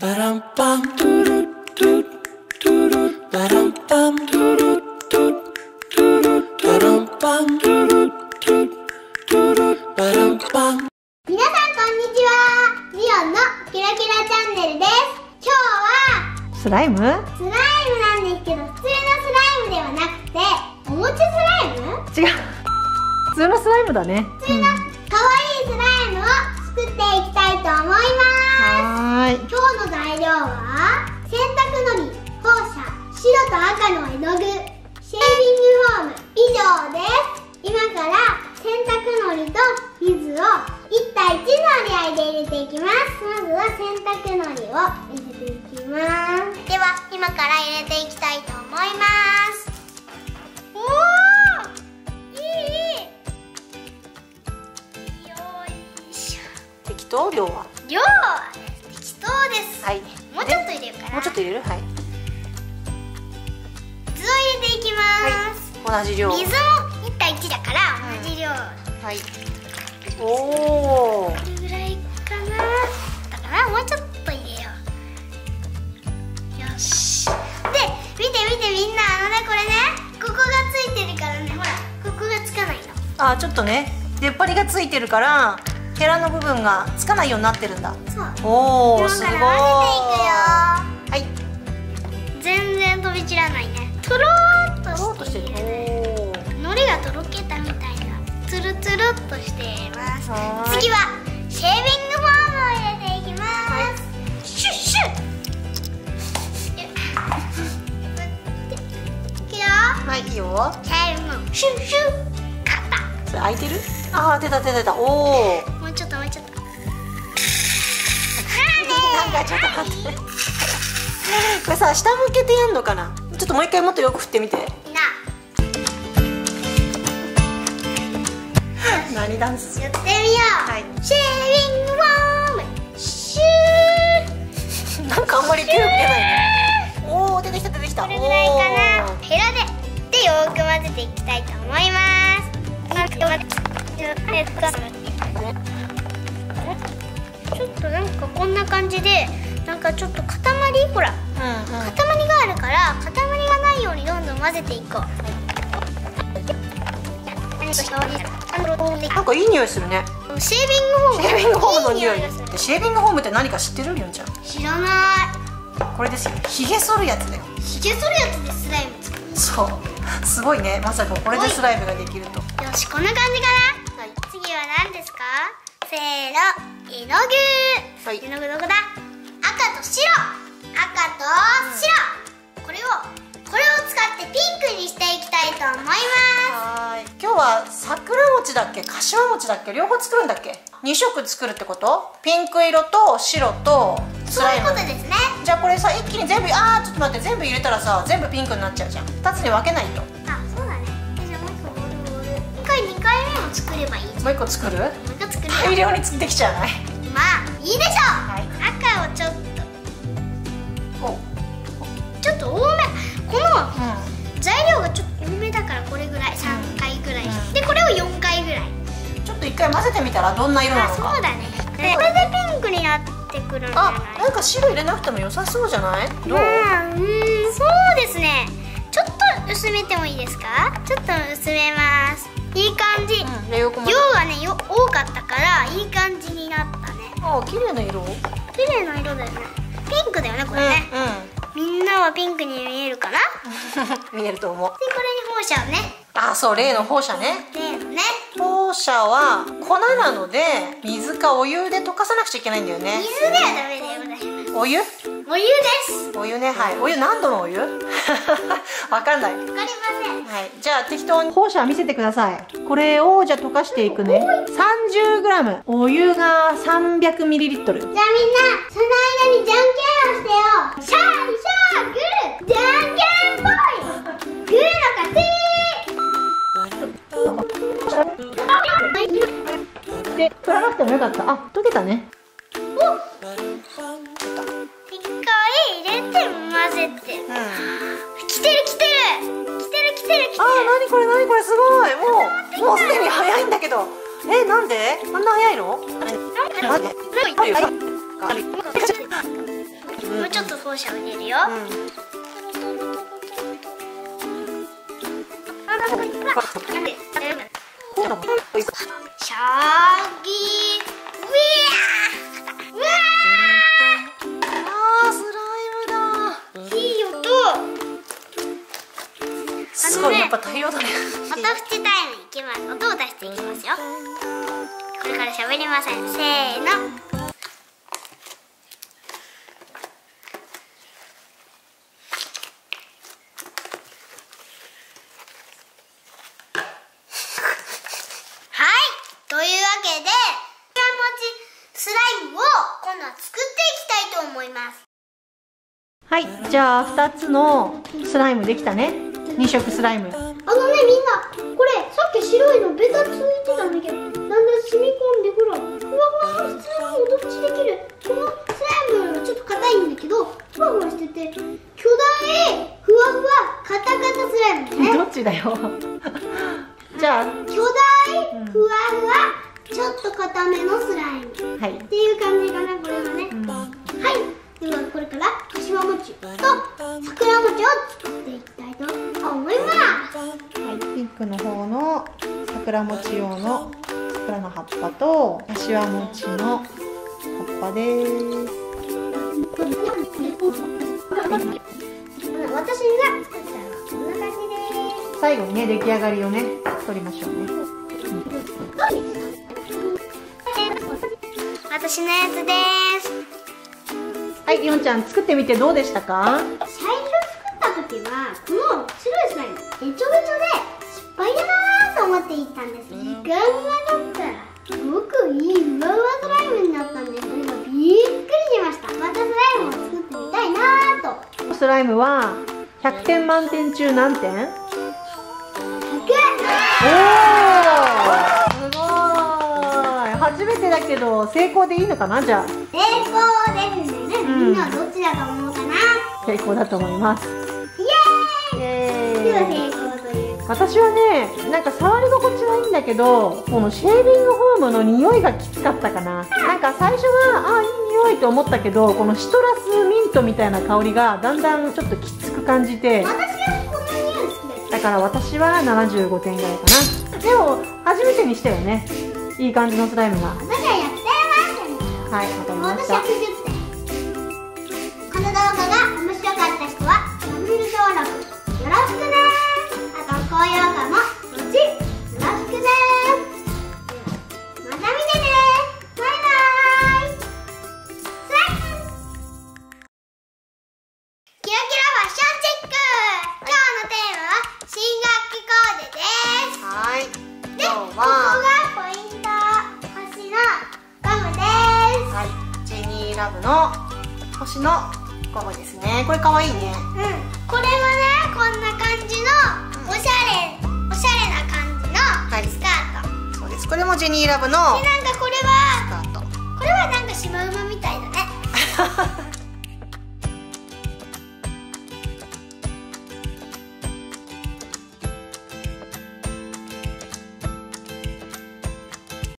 Ba-dum bum doo doo doo doo doo ba-dum bum doo doo doo doo doo ba-dum bum doo doo doo doo doo ba-dum bum 皆さんこんにちはリオンのキラキラチャンネルです今日はスライムスライムなんですけど普通のスライムではなくておもちゃスライム違う普通のスライムだね普通の可愛いスライムを作っていきたいと思いますはい。今日の材料は洗濯のり放射白と赤の絵の具シェービングフォーム以上です。今から洗濯のりと水を1対1の割合で入れていきます。まずは洗濯のりを入れていきます。では今から入れていきたいと思います。おおいいよいしょ適当量は量はもうちょっと入れる？はい。水を入れていきます、同じ量。水も1対1だから同じ量、はい。おおこれぐらいかな。だからもうちょっと入れよう。よし。で見て見てみんなあのねこれねここがついてるからねほらここがつかないの。あちょっとね。出っ張りがついてるからヘラの部分がつかないようになってるんだ。そう。おおすごい混ぜていくよ。はい全然飛び散らないね。とろーっとしてる。海苔がとろけたみたいな。つるつるっとしています。次はシェービングフォームを入れていきます、シュッシュッ。いくよ。はいいいよ。シェービング。シュッシュッ。それ開いてる？あー出た出た出た。おおタもうちょっともうちょっと。なんかちょっと待ってこれさ下向けてやんのかな？ちょっともう一回もっとよく振ってみて。何ダンス？やってみよう、はい。シェービングフォームシュー。なんかあんまり手を受けないね。おお出てきた出てきた。これぐらいかおなー。ヘラででよーく混ぜていきたいと思います。ちょっとなんかこんな感じでなんかちょっと塊？ほら。うんうん塊があるから塊がないようにどんどん混ぜていこう。なんかいい匂いするね。シェービングフォーム。シェービングホームの匂い。シェービングホームって何か知ってるりょんちゃん？知らない。これですよひげ剃るやつだよ。ひげ剃るやつでスライム作るそう。すごいね。まさかこれでスライムができると。よしこんな感じかな、次は何ですか？せーの。絵の具、はい。絵の具どこだ？白。赤と白、これをこれを使ってピンクにしていきたいと思います。はーい。今日は桜餅だっけ？柏餅だっけ？両方作るんだっけ？2色作るってこと？ピンク色と白とスそういうことですね。じゃあこれさ一気に全部あーちょっと待って。全部入れたらさ全部ピンクになっちゃうじゃん。2つに分けないと。もあそうだね。えじゃあもう一個ボールボール一回2回目も作ればいいもう一個作る？う一個作る大よ量に作ってきちゃうない？まあいいでしょう、はい。赤をちょっお回混ぜてみたらどんな色なあのか。そうだね。これでピンクになってくるんじゃあない？なんか白入れなくても良さそうじゃない？どう、まあうーんそうですね。ちょっと薄めてもいいですか？ちょっと薄めます。いい感じ、うん量がねよ多かったからいい感じになったね。あ綺麗な色？うん綺麗な色だよね。ピンクだよねこれね、みんなはピンクに見えるかな？でうん見えると思う。これに放射をね。あそう例の放射ね。例のね放射は粉なので水かお湯で溶かさなくちゃいけないんだよね。水ではダメでございますお湯？お湯です。お湯ね。はい。お湯何度のお湯？わかんない。わかりません。はい。じゃあ適当に放射見せてください。これをじゃあ溶かしていくね。30g お湯が 300ml じゃあみんなその間にじゃんけんをしてよ。シャーシャーグーじゃんけんぽいグーの勝ちで振らなくてもよかった。あ溶けたね。一回入れて混ぜて。うん。あ来てる来てる。来てる来てる来てー何これ何これすごい。もうもうすでに早いんだけど。えなんで？あんな早いの？るマジではいあれ放射を入れる。よ、うんシャーう。わあースライムだーいい音すごいやっぱ大量だね。また口タイムいきます音を出していきますよ。これから喋りません。せーのはいというわけでやもちスライムを今度は作っていきたいと思います。はいじゃあ2つのスライムできたね。2色スライム。あのねみんなこれさっき白いのベタついてたんだけどだんだん染み込んでほらふわふわ普通にもどっちできる。このスライムはちょっと硬いんだけどふわふわしてて巨大ふわふわカタカタスライムね。どっちだよと桜餅を作っていきたいと思いますはい、ピンクの方の桜餅用の桜の葉っぱと柏餅の葉っぱです私が作ったのはこんな感じです。最後にね出来上がりをね取りましょうね私のやつです。はいりおんちゃん作ってみてどうでしたか？最初作った時はこの白いスライムべちょべちょで失敗だなと思っていったんです。時間が経った。らすごくいいふわふわスライムになったんです今びっくりしました。またスライムを作ってみたいなと。スライムは100点満点中何点？100おーすごい。初めてだけど成功でいいのかな？じゃあ。成功ですね、んみんなはどっちだと思うかな？成功だと思います。イイ！エーイ。ではエーイ私はねなんか触り心地はいいんだけどこのシェービングフォームの匂いがきつかったかな。なんか最初はあいい匂いと思ったけどこのシトラスミントみたいな香りがだんだんちょっときつく感じて私はこの匂い好きですだから私は75点ぐらいかな。でも初めてにしたよねいい感じのスライムが。私はやってまはいわかりました面白かった人はチャンネル登録よろしくねあと高評価もポチよろしくねまた見てねバイバイキラキラファッションチェック今日のテーマは新学期コーデですはいで、今日ここがはポイント星のゴムです。はい。ジェニーラブの星のゴムですね。これかわいいね。うん、これはねこんな感じのおしゃれおしゃれな感じのはい。スカート、そうです。これもジェニーラブのでなんかこれはスカート。これはなんかシマウマみたいだね